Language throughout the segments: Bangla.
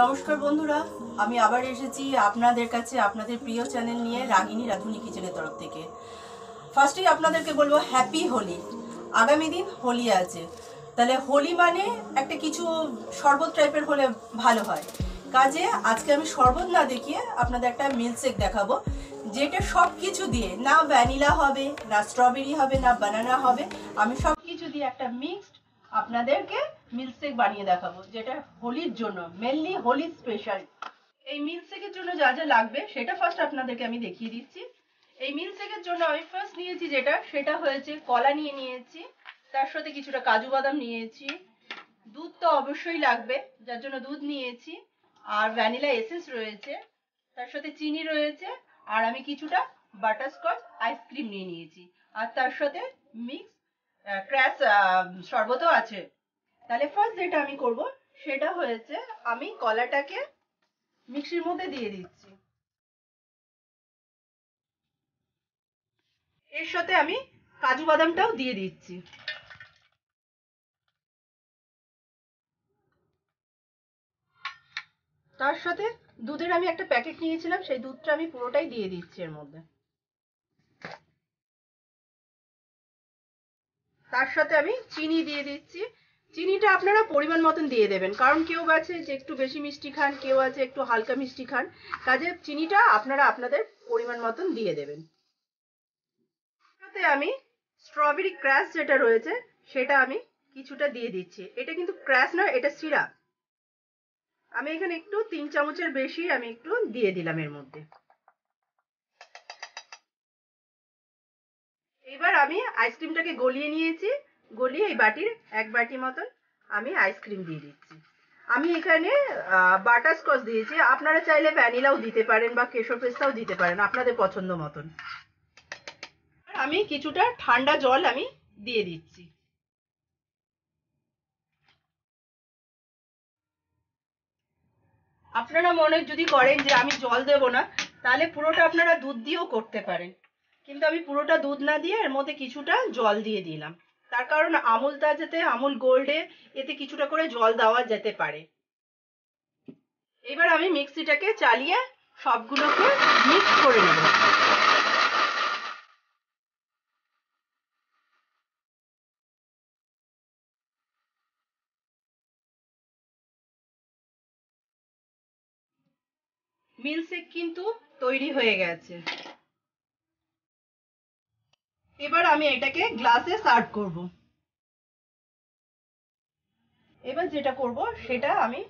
নমস্কার বন্ধুরা, আমি আবার এসেছি আপনাদের কাছে আপনাদের প্রিয় চ্যানেল নিয়ে রাগিনী রাধুনি কিচেনের তরফ থেকে। ফার্স্টেই আপনাদেরকে বলব হ্যাপি হোলি। আগামী দিন হোলি আছে। তাহলে হোলি মানে একটা কিছু শরবত টাইপের হলে ভালো হয়। কাজে আজকে আমি শরবত না দেখিয়ে আপনাদের একটা মিল্কশেক দেখাবো, যেটা সব কিছু দিয়ে, না ভ্যানিলা হবে, না স্ট্রবেরি হবে, না বানানা হবে, আমি সব কিছু দিয়ে একটা মিক্সড আপনাদেরকে মিল্কশেক বানিয়ে দেখাবো, যেটা হোলির জন্য মেনলি হোলি স্পেশাল এই মিল্কশেকের জন্য যা যা লাগবে, সেটা ফার্স্ট আপনাদেরকে আমি দেখিয়ে দিচ্ছি। এই মিল্কশেকের জন্য আমি ফার্স্ট নিয়েছি যেটা, সেটা হয়েছে কলা নিয়ে নিয়েছি, তার সাথে কিছুটা কাজু বাদাম নিয়েছি। দুধ তো অবশ্যই লাগবে, যার জন্য দুধ নিয়েছি। আর ভ্যানিলা এসেন্স রয়েছে, তার সাথে চিনি রয়েছে, আর আমি কিছুটা বাটারস্কচ আইসক্রিম নিয়ে নিয়েছি। আর তার সাথে মিক্স ক্র্যাশ শরবতও আছে। তাহলে ফার্স্ট যেটা আমি করব, সেটা হয়েছে আমি কলাটাকে মিক্সির মধ্যে দিয়ে দিচ্ছি। এর সাথে আমি কাজু বাদামটাও দিয়ে দিচ্ছি। তার সাথে দুধের আমি একটা প্যাকেট নিয়েছিলাম, সেই দুধটা আমি পুরোটাই দিয়ে দিচ্ছি এর মধ্যে। তার সাথে আমি চিনি দিয়ে দিচ্ছি। চিনিটা আপনারা পরিমাণ মতন দিয়ে দেবেন। কারণ কেউ আছে যে একটু বেশি মিষ্টি খান, কেউ আছে একটু হালকা মিষ্টি খান। কাজে চিনিটা আপনারা আপনাদের পরিমাণ মতন দিয়ে দেবেন। সাথে আমি স্ট্রবেরি ক্র্যাশ যেটা রয়েছে, সেটা আমি কিছুটা দিয়ে দিচ্ছি। এটা কিন্তু ক্র্যাশ নয়, এটা সিরাপ আমি এখানে একটু তিন চামচের বেশি আমি একটু দিয়ে দিলাম এর মধ্যে। এবার আমি আইসক্রিমটাকে গলিয়ে নিয়েছি। গলিয়ে এই বাটির এক বাটি মতন আমি আইসক্রিম দিয়ে দিচ্ছি। আমি এখানে বাটার স্কচ দিয়েছি। আপনারা চাইলে ভ্যানিলাও দিতে পারেন বা কেশর পেস্তাও দিতে পারেন আপনাদের পছন্দ মতন। আমি কিছুটা ঠান্ডা জল আমি দিয়ে দিচ্ছি। আপনারা মনে যদি করেন যে আমি জল দেব না, তাহলে পুরোটা আপনারা দুধ দিয়েও করতে পারেন। কিন্তু আমি পুরোটা দুধ না দিয়ে এর মধ্যে কিছুটা জল দিয়ে দিলাম। তার কারণ আমুল তাজাতে আমুল গোল্ডে এতে কিছুটা করে জল দেওয়া যেতে পারে। এবার আমি মিক্সিটাকে চালিয়ে সবগুলোকে মিক্স করে নেব। মিল্কশেক কিন্তু তৈরি হয়ে গেছে। এবার আমি এটাকে গ্লাসে সার্ভ করব। এবার যেটা করব, সেটা আমি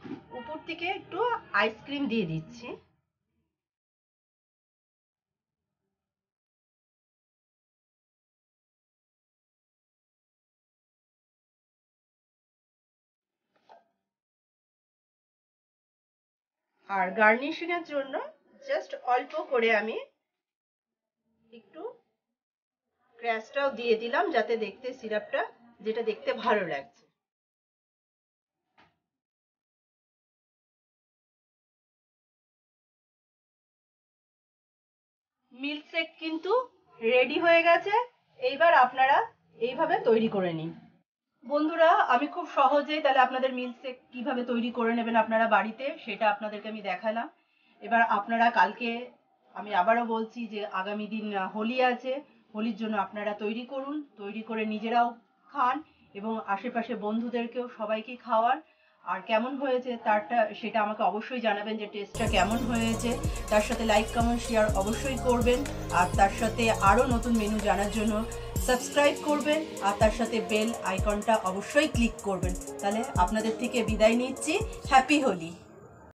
উপর থেকে একটু আইসক্রিম দিয়ে দিচ্ছি। আর গার্নিশিং এর জন্য জাস্ট অল্প করে আমি একটু ক্র্যাশটাও দিয়ে দিলাম যাতে দেখতে সিরাপটা যেটা দেখতে ভালো লাগছে। মিল্কশেক কিন্তু রেডি হয়ে গেছে। এইবার আপনারা এইভাবে তৈরি করে নিন। বন্ধুরা, আমি খুব সহজেই তাহলে আপনাদের মিল্কশেক কীভাবে তৈরি করে নেবেন আপনারা বাড়িতে, সেটা আপনাদেরকে আমি দেখালাম। এবার আপনারা কালকে, আমি আবারও বলছি যে আগামী দিন হোলি আছে। হোলির জন্য আপনারা তৈরি করুন, তৈরি করে নিজেরাও খান এবং আশেপাশে বন্ধুদেরকেও সবাইকে খাওয়ান। আর কেমন হয়েছে তারটা সেটা আমাকে অবশ্যই জানাবেন যে টেস্টটা কেমন হয়েছে। তার সাথে লাইক, কমেন্ট, শেয়ার অবশ্যই করবেন। আর তার সাথে আরও নতুন মেনু জানার জন্য সাবস্ক্রাইব করবেন। আর তার সাথে বেল আইকনটা অবশ্যই ক্লিক করবেন। তাহলে আপনাদের থেকে বিদায় নিচ্ছি। হ্যাপি হোলি